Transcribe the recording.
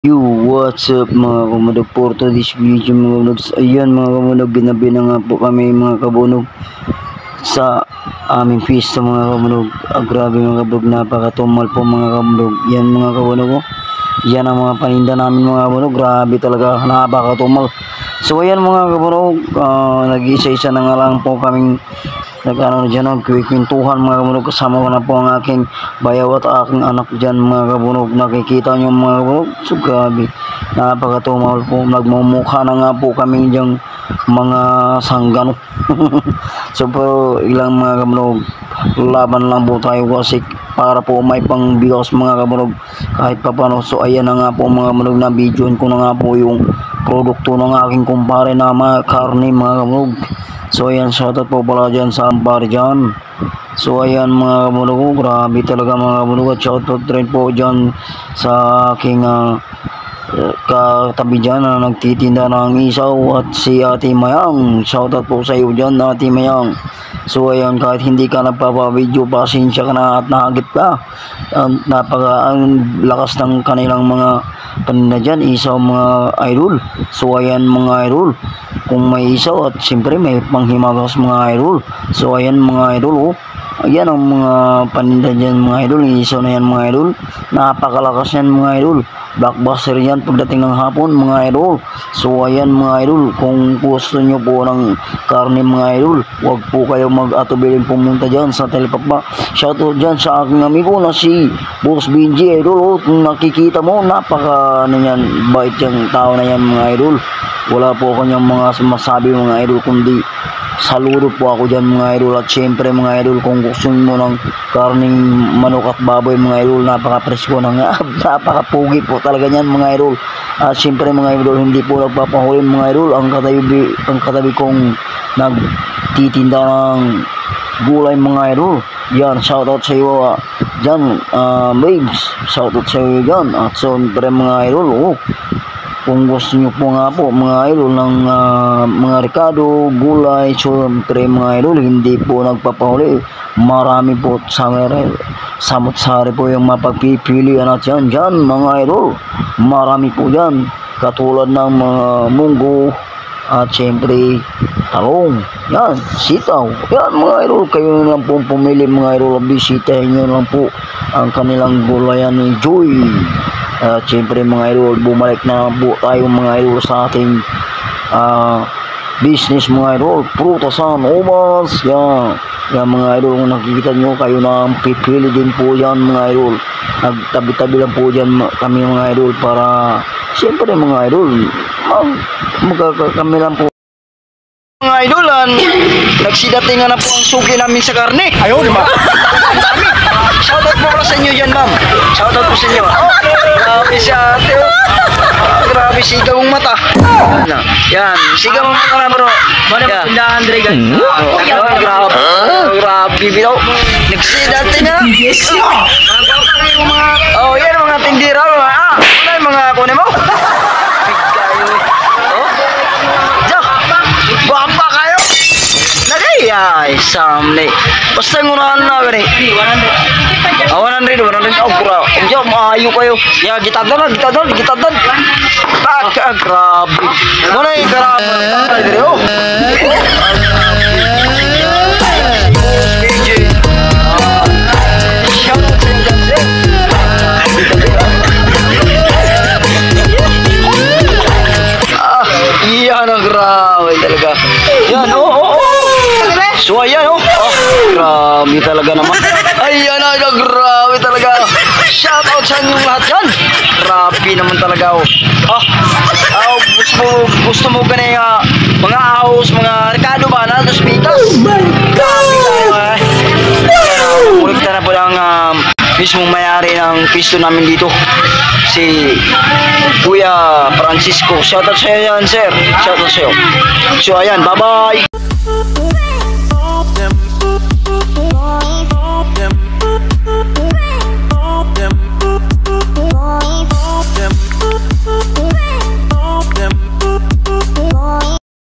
Yo, what's up mga kamunog for this video mga kamunog Ayan mga kamunog, ginabi na nga po kami mga kabunog Sa aming pista mga kamunog ah, Grabe mga kabunog, napakatumal po mga kamunog Yan mga kabunog oh. Yan ang mga paninda namin mga kabunog. Grabe talaga, napakatumal. So ayan mga kabunog, ah, nag-isa-isa na nga lang po kaming nag-ano na dyan, nagkikwentuhan mga kabunog. Kasama ko na po ang aking bayaw at aking anak dyan mga kabunog. Nakikita nyo mga kabunog? So grabe. Napakatumal po. Nagmumukha na nga po kami dyan mga sanggano. So po ilang mga kabunog laban lang po tayo kasi para po may pang bigas mga kabunog. Kahit pa paano so ayan na nga po mga kabunog. Na videoin ko na nga po yung produkto ng aking kumpare na mga karne mga kabunog So ayan, shoutout po pala dyan sa Ampar dyan. So ayan mga kamunog, grabe talaga mga kamunog at shoutout rin po dyan sa aking uh, katabi dyan na nagtitinda ng isaw at si Ate Mayang. Shoutout po sa iyo dyan Ate Mayang. So ayan, kahit hindi ka nagpapa-video, pasensya ka na at nahagip ka. Ang napaka ang lakas ng kanilang mga paninda dyan, isaw mga idol. So ayan mga idol, kung may isaw at siyempre may panghimagas mga idol. So ayan mga idol oh. Ayan ang mga paninda dyan mga idol, isaw na yan mga idol. Napakalakas yan mga idol. Blockbuster yan pagdating ng hapon mga idol. So ayan mga idol, kung gusto nyo po ng karne mga idol, huwag po kayo mag-atubilin pumunta dyan sa Telepapa. Shoutout dyan sa aking amigo na si Boss BG idol. Oh, kung nakikita mo, napaka ano bait yung tao na yan mga idol. Wala po kanyang mga masabi mga idol kundi saludo po ako dyan mga idol. At syempre mga idol kung gusto mo ng karning manok at baboy mga idol napaka-presko na nga napaka-pugi po talaga yan mga idol. At syempre mga idol hindi po nagpapahuli mga idol. Ang katabi, ang katabi kong nagtitinda ng gulay mga idol. Yan shoutout sa iyo uh, dyan uh, babes. Shoutout sa iyo dyan. At syempre mga idol oh kung gusto nyo po nga po mga idol ng uh, mga Ricardo, gulay, syempre mga idol hindi po nagpapahuli. Marami po sa samot-sari po yung mapagpipilian at yan dyan mga idol. Marami po dyan katulad ng mga munggo at syempre talong. Yan sitaw. Yan mga idol kayo lang po pumili mga idol. Bisitahin nyo lang po ang kanilang gulayan ni Joy at syempre mga idol, bumalik na po tayo mga idol sa ating uh, business mga idol. Prutasan, ubas, yan. Yan mga idol, kung nakikita nyo, kayo na pipili din po yan mga idol. Nagtabi-tabi lang po dyan kami mga idol para, syempre mga idol, mag, mag kami lang po mga idolan, nagsidating na po ang suki namin sa karne. Di ba? Shoutout po sa inyo dyan, ma'am. Shoutout po sa inyo. Oh, si ate. oh. Grabe, sigaw ang mata. Yan, yan. Sigaw ang mata na, bro. Mana Yan. pindah Andre kan? Oh, oh, grabe. Oh, grabe, bitaw. Nagsidating na. Oh, yan ang mga tindira. mga- Ah, ano yung mga kunin mo? Bigayo eh. Oh. Diyan. Bapa kayo. Nagay, samne. Basta ngunahan na gani. Awan rin, wala rin ako kura. Diyan, maayo kayo. Ya, gitadan na, gitadan, gitadan. Tak, ah, grabe. Mana yung grabe? Ay, dire, oh. DJ. Ah, shout out sa inyo dyan, sir. Ah, iyan ang grabe talaga. Yan, oh, oh, oh. So, ayan, oh. Oh, grabe talaga naman. Ayan, ay, grabe talaga. Shout out sa inyong lahat yan. Grabe naman talaga, oh. Ah, ah, gusto mo, gusto mo yung ah, mga house, mga Ricardo ba na, dos pitas. Grabe tayo, eh. Ulit na po lang um, mismong mayari ng pisto namin dito. Si Kuya Francisco. Shoutout sa iyo yan, sir. Shoutout sa iyo. So, ayan. Bye-bye.